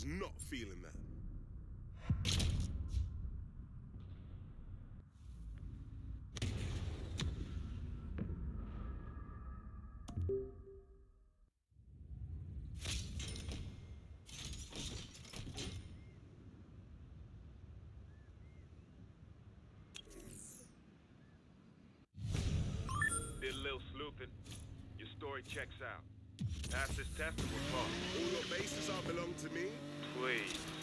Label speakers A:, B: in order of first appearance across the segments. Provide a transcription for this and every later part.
A: Was not feeling that.
B: Did a little sleuthing. Your story checks out. Pass this test and we're.
A: All your bases all belong to me?
B: Please.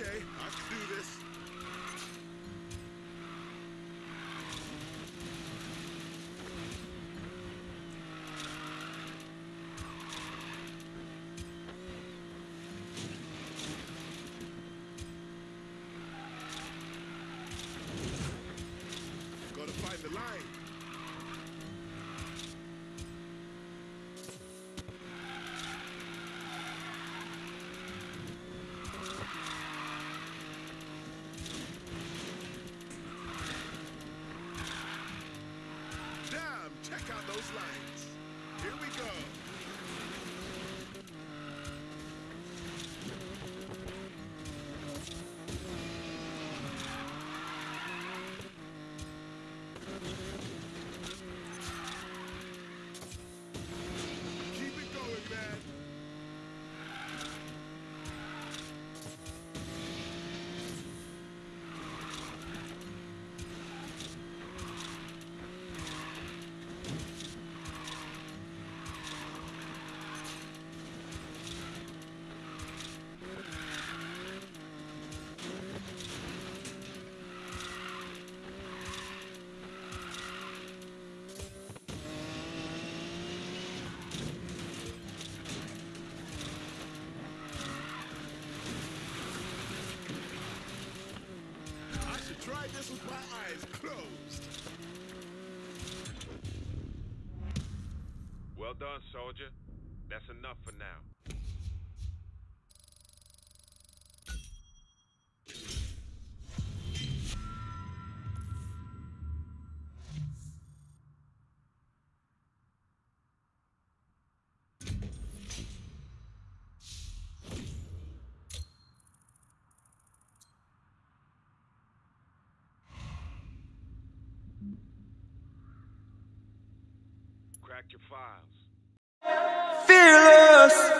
A: Okay, I can do this. Gotta find the line. Check out those lines. Here we go.
B: Well done, soldier. That's enough for now. your files.
C: Fearless.